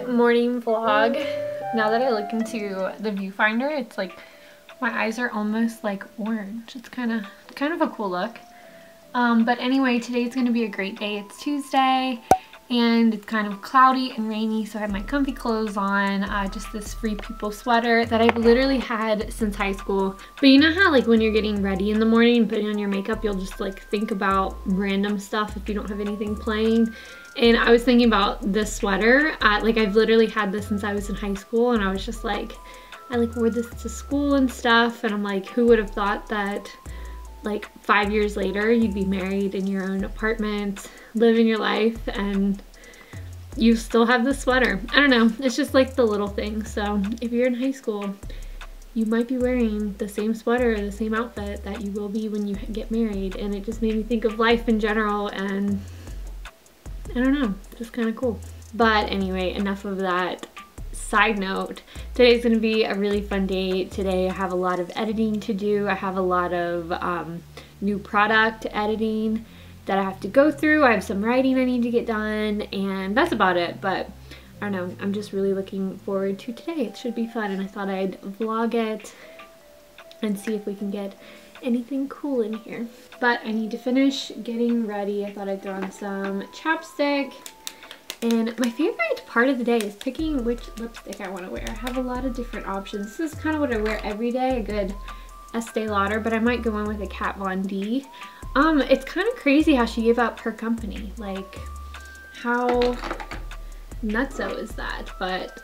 Morning vlog. Now that I look into the viewfinder, it's like my eyes are almost like orange. It's kind of kind of a cool look. Um, but anyway, today's going to be a great day. It's Tuesday and it's kind of cloudy and rainy so I have my comfy clothes on uh, just this free people sweater that I've literally had since high school. But you know how like when you're getting ready in the morning putting on your makeup you'll just like think about random stuff if you don't have anything playing? And I was thinking about this sweater. Uh, like I've literally had this since I was in high school and I was just like I like wore this to school and stuff and I'm like who would have thought that like five years later you'd be married in your own apartment living your life and you still have the sweater. I don't know, it's just like the little things. So if you're in high school, you might be wearing the same sweater or the same outfit that you will be when you get married. And it just made me think of life in general and I don't know, just kind of cool. But anyway, enough of that side note, today's gonna be a really fun day. Today I have a lot of editing to do. I have a lot of um, new product editing that I have to go through. I have some writing I need to get done and that's about it. But I don't know, I'm just really looking forward to today. It should be fun and I thought I'd vlog it and see if we can get anything cool in here. But I need to finish getting ready. I thought I'd throw on some chapstick. And my favorite part of the day is picking which lipstick I want to wear. I have a lot of different options. This is kind of what I wear every day, a good Estee Lauder, but I might go in with a Kat Von D. Um, it's kind of crazy how she gave up her company. Like, how nutso is that? But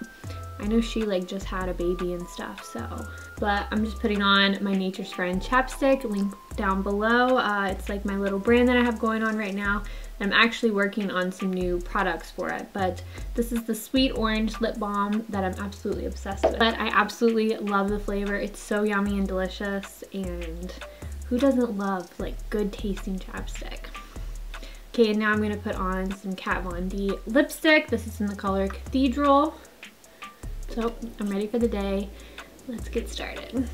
I know she like just had a baby and stuff, so. But I'm just putting on my Nature's Friend chapstick, link down below. Uh, it's like my little brand that I have going on right now. I'm actually working on some new products for it, but this is the Sweet Orange Lip Balm that I'm absolutely obsessed with. But I absolutely love the flavor. It's so yummy and delicious, and who doesn't love like good tasting chapstick? Okay, and now I'm gonna put on some Kat Von D lipstick. This is in the color Cathedral. So I'm ready for the day. Let's get started.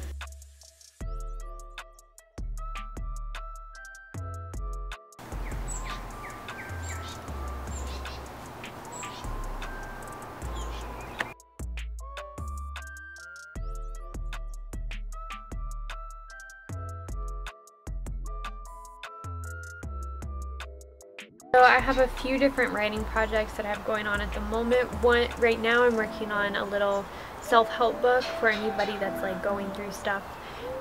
So I have a few different writing projects that I have going on at the moment. One right now I'm working on a little self-help book for anybody that's like going through stuff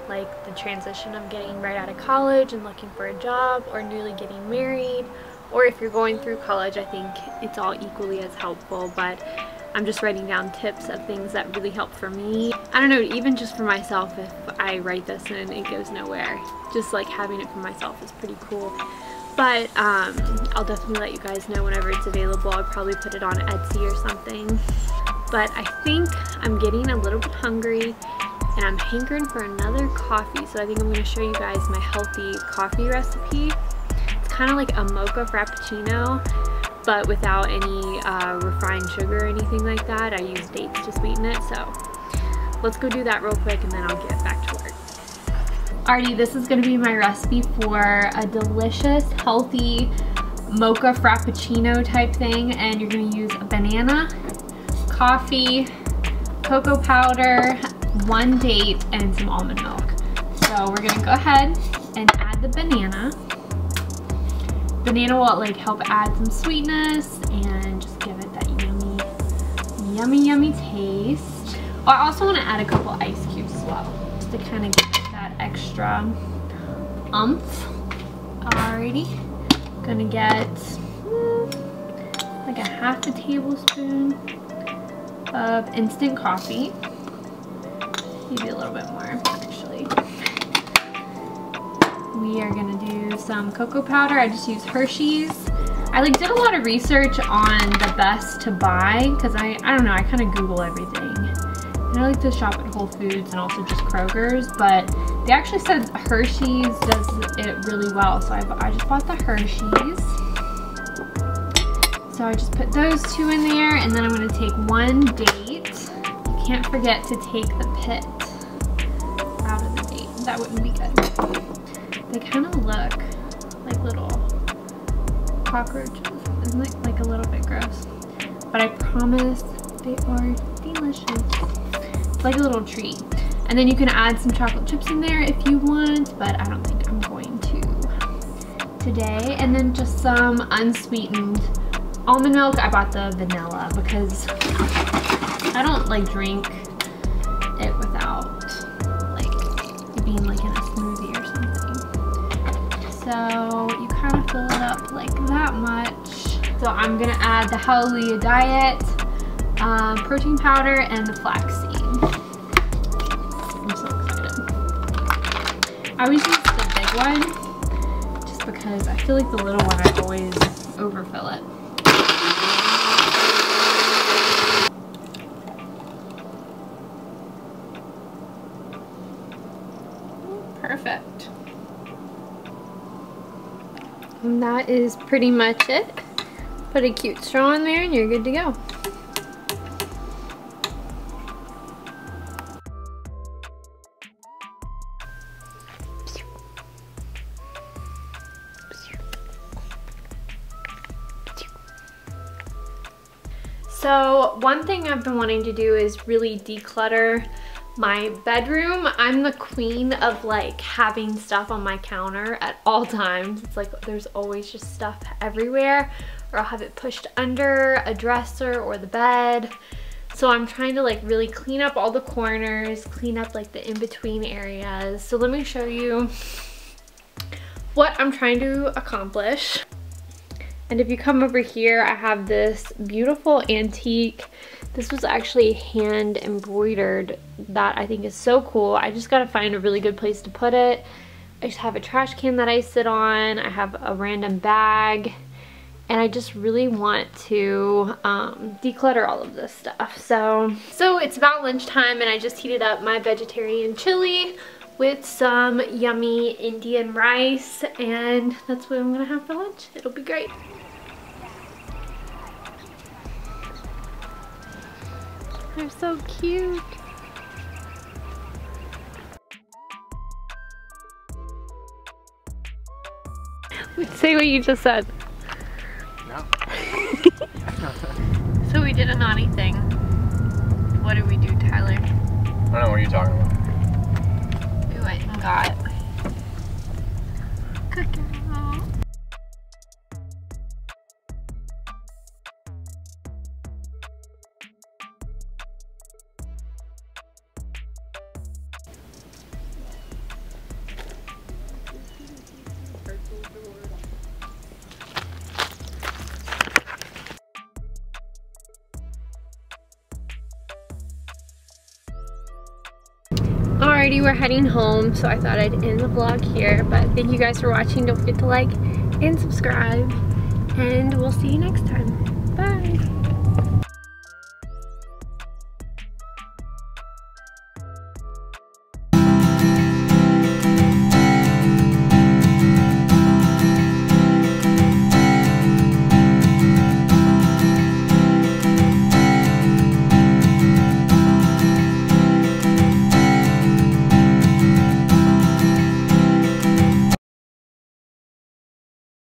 like the transition of getting right out of college and looking for a job or newly getting married or if you're going through college I think it's all equally as helpful but I'm just writing down tips of things that really help for me. I don't know, even just for myself if I write this and it goes nowhere. Just like having it for myself is pretty cool. But um, I'll definitely let you guys know whenever it's available. I'll probably put it on Etsy or something. But I think I'm getting a little bit hungry and I'm hankering for another coffee. So I think I'm going to show you guys my healthy coffee recipe. It's kind of like a mocha frappuccino, but without any uh, refined sugar or anything like that. I use dates to sweeten it. So let's go do that real quick and then I'll get back to. Alrighty, this is gonna be my recipe for a delicious, healthy mocha frappuccino type thing. And you're gonna use a banana, coffee, cocoa powder, one date, and some almond milk. So we're gonna go ahead and add the banana. Banana will like help add some sweetness and just give it that yummy, yummy, yummy taste. Oh, I also wanna add a couple ice cubes as well, just to kind of extra umph. Alrighty, gonna get hmm, like a half a tablespoon of instant coffee. Maybe a little bit more, actually. We are gonna do some cocoa powder. I just use Hershey's. I like did a lot of research on the best to buy because I, I don't know, I kind of Google everything. I like to shop at Whole Foods and also just Kroger's, but they actually said Hershey's does it really well. So I, I just bought the Hershey's. So I just put those two in there and then I'm gonna take one date. You can't forget to take the pit out of the date. That wouldn't be good. They kind of look like little cockroaches. Isn't it like a little bit gross? But I promise They are delicious. Like a little treat. And then you can add some chocolate chips in there if you want, but I don't think I'm going to today. And then just some unsweetened almond milk. I bought the vanilla because I don't like drink it without like it being like in a smoothie or something. So you kind of fill it up like that much. So I'm gonna add the Hallelujah Diet, um, protein powder, and the flaxseed. I always use the big one just because I feel like the little one I always overfill it. Perfect. And that is pretty much it. Put a cute straw in there and you're good to go. So one thing I've been wanting to do is really declutter my bedroom. I'm the queen of like having stuff on my counter at all times. It's like there's always just stuff everywhere or I'll have it pushed under a dresser or the bed. So I'm trying to like really clean up all the corners, clean up like the in-between areas. So let me show you what I'm trying to accomplish. And if you come over here, I have this beautiful antique this was actually hand embroidered that I think is so cool. I just gotta find a really good place to put it. I just have a trash can that I sit on. I have a random bag and I just really want to um, declutter all of this stuff. So, so it's about lunchtime and I just heated up my vegetarian chili with some yummy Indian rice and that's what I'm gonna have for lunch. It'll be great. They're so cute. Say what you just said. No. so we did a naughty thing. What did we do, Tyler? I don't know, what are you talking about? 30 we're heading home so I thought I'd end the vlog here. But thank you guys for watching. Don't forget to like and subscribe. And we'll see you next time.